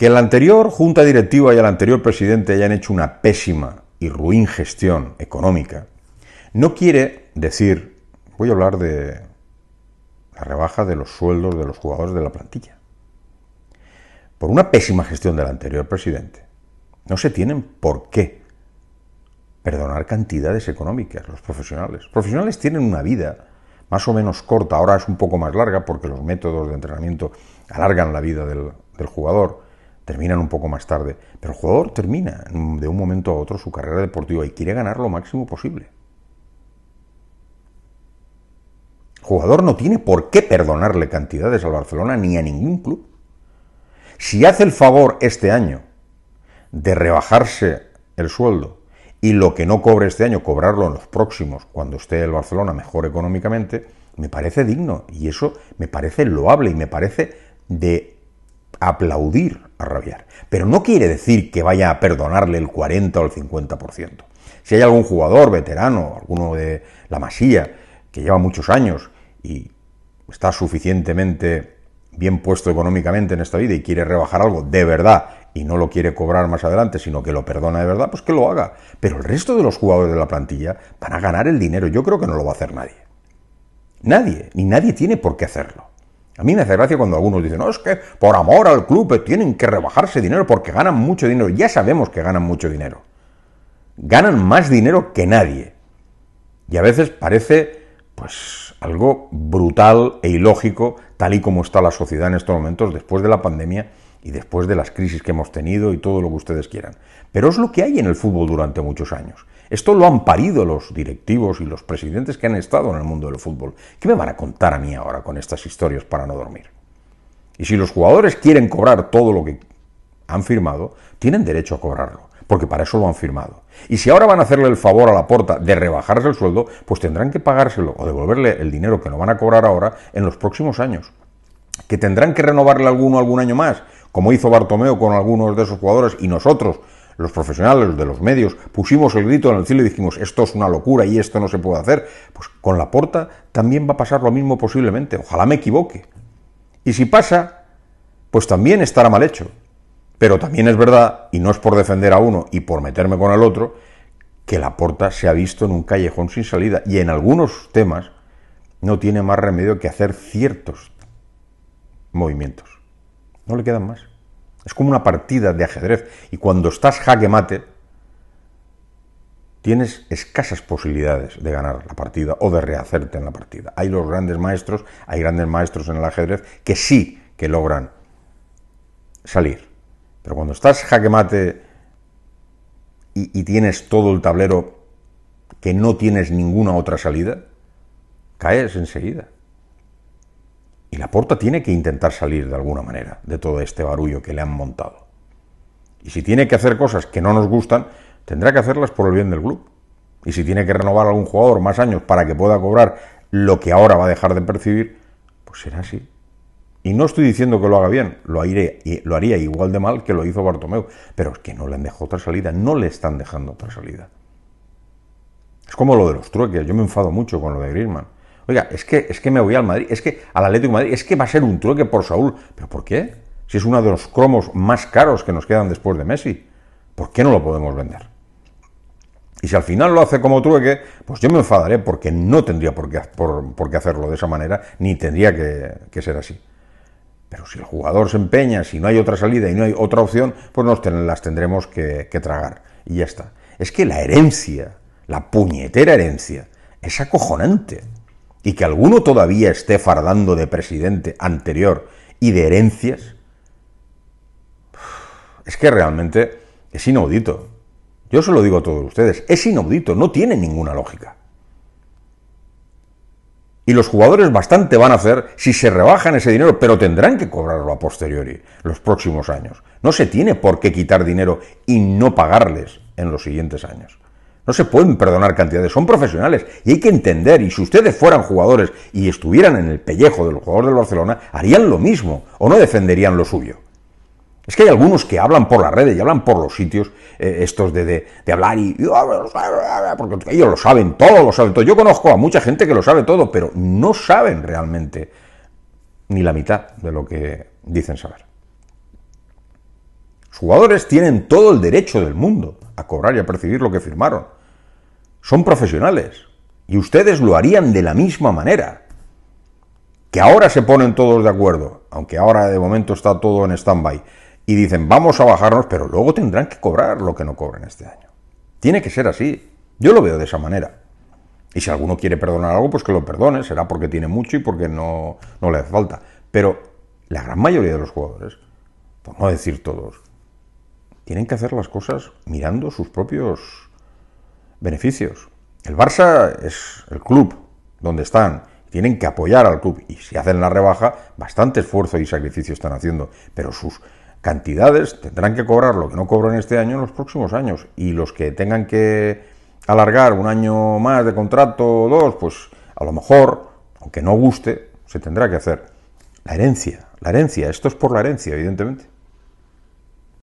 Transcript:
Que la anterior junta directiva y el anterior presidente hayan hecho una pésima y ruin gestión económica, no quiere decir, voy a hablar de la rebaja de los sueldos de los jugadores de la plantilla. Por una pésima gestión del anterior presidente, no se tienen por qué perdonar cantidades económicas los profesionales. Los profesionales tienen una vida más o menos corta, ahora es un poco más larga porque los métodos de entrenamiento alargan la vida del, del jugador, terminan un poco más tarde, pero el jugador termina de un momento a otro su carrera deportiva y quiere ganar lo máximo posible. El jugador no tiene por qué perdonarle cantidades al Barcelona ni a ningún club. Si hace el favor este año de rebajarse el sueldo y lo que no cobre este año cobrarlo en los próximos, cuando esté el Barcelona mejor económicamente, me parece digno y eso me parece loable y me parece de aplaudir a rabiar. Pero no quiere decir que vaya a perdonarle el 40 o el 50%. Si hay algún jugador veterano, alguno de la Masía, que lleva muchos años y está suficientemente bien puesto económicamente en esta vida y quiere rebajar algo de verdad y no lo quiere cobrar más adelante, sino que lo perdona de verdad, pues que lo haga. Pero el resto de los jugadores de la plantilla van a ganar el dinero. Yo creo que no lo va a hacer nadie. Nadie, ni nadie tiene por qué hacerlo. A mí me hace gracia cuando algunos dicen, no, es que por amor al club tienen que rebajarse dinero porque ganan mucho dinero. Ya sabemos que ganan mucho dinero. Ganan más dinero que nadie. Y a veces parece, pues, algo brutal e ilógico, tal y como está la sociedad en estos momentos, después de la pandemia y después de las crisis que hemos tenido y todo lo que ustedes quieran. Pero es lo que hay en el fútbol durante muchos años. Esto lo han parido los directivos y los presidentes que han estado en el mundo del fútbol. ¿Qué me van a contar a mí ahora con estas historias para no dormir? Y si los jugadores quieren cobrar todo lo que han firmado, tienen derecho a cobrarlo, porque para eso lo han firmado. Y si ahora van a hacerle el favor a la porta de rebajarse el sueldo, pues tendrán que pagárselo o devolverle el dinero que no van a cobrar ahora en los próximos años. Que tendrán que renovarle alguno algún año más, como hizo Bartomeo con algunos de esos jugadores y nosotros, los profesionales de los medios, pusimos el grito en el cielo y dijimos esto es una locura y esto no se puede hacer, pues con la porta también va a pasar lo mismo posiblemente, ojalá me equivoque. Y si pasa, pues también estará mal hecho. Pero también es verdad, y no es por defender a uno y por meterme con el otro, que la porta se ha visto en un callejón sin salida y en algunos temas no tiene más remedio que hacer ciertos movimientos. No le quedan más. Es como una partida de ajedrez. Y cuando estás jaque mate, tienes escasas posibilidades de ganar la partida o de rehacerte en la partida. Hay los grandes maestros, hay grandes maestros en el ajedrez que sí que logran salir. Pero cuando estás jaque mate y, y tienes todo el tablero que no tienes ninguna otra salida, caes enseguida. Y la porta tiene que intentar salir de alguna manera de todo este barullo que le han montado. Y si tiene que hacer cosas que no nos gustan, tendrá que hacerlas por el bien del club. Y si tiene que renovar a algún jugador más años para que pueda cobrar lo que ahora va a dejar de percibir, pues será así. Y no estoy diciendo que lo haga bien, lo, lo haría igual de mal que lo hizo Bartomeu, pero es que no le han dejado otra salida, no le están dejando otra salida. Es como lo de los trueques, yo me enfado mucho con lo de Griezmann. Oiga, es que, es que me voy al Madrid, es que al Atlético de Madrid, es que va a ser un trueque por Saúl. ¿Pero por qué? Si es uno de los cromos más caros que nos quedan después de Messi. ¿Por qué no lo podemos vender? Y si al final lo hace como trueque, pues yo me enfadaré porque no tendría por qué, por, qué hacerlo de esa manera, ni tendría que, ser así. Pero si el jugador se empeña, si no hay otra salida y no hay otra opción, pues nos las tendremos que, que tragar. Y ya está. Es que la herencia, la puñetera herencia, es acojonante y que alguno todavía esté fardando de presidente anterior y de herencias, es que realmente es inaudito. Yo se lo digo a todos ustedes, es inaudito, no tiene ninguna lógica. Y los jugadores bastante van a hacer si se rebajan ese dinero, pero tendrán que cobrarlo a posteriori, los próximos años. No se tiene por qué quitar dinero y no pagarles en los siguientes años. No se pueden perdonar cantidades, son profesionales y hay que entender, y si ustedes fueran jugadores y estuvieran en el pellejo del jugador del Barcelona, harían lo mismo o no defenderían lo suyo. Es que hay algunos que hablan por las redes y hablan por los sitios eh, estos de, de, hablar y... porque ellos lo saben todo, lo saben todo. Yo conozco a mucha gente que lo sabe todo, pero no saben realmente ni la mitad de lo que dicen saber. jugadores tienen todo el derecho del mundo a cobrar y a percibir lo que firmaron. Son profesionales. Y ustedes lo harían de la misma manera. Que ahora se ponen todos de acuerdo, aunque ahora de momento está todo en stand-by, y dicen vamos a bajarnos, pero luego tendrán que cobrar lo que no cobren este año. Tiene que ser así. Yo lo veo de esa manera. Y si alguno quiere perdonar algo, pues que lo perdone, será porque tiene mucho y porque no, no le hace falta. Pero la gran mayoría de los jugadores, por no decir todos, tienen que hacer las cosas mirando sus propios beneficios. El Barça es el club donde están, tienen que apoyar al club y si hacen la rebaja, bastante esfuerzo y sacrificio están haciendo, pero sus cantidades tendrán que cobrar lo que no cobran este año en los próximos años y los que tengan que alargar un año más de contrato o dos, pues a lo mejor, aunque no guste, se tendrá que hacer. La herencia, la herencia, esto es por la herencia, evidentemente.